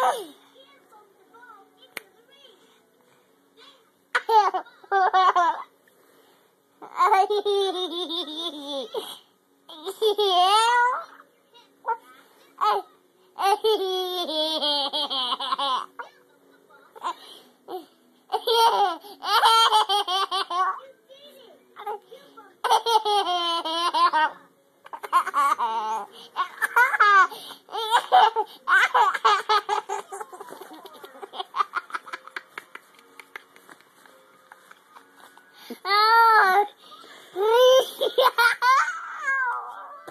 yeah. Oh.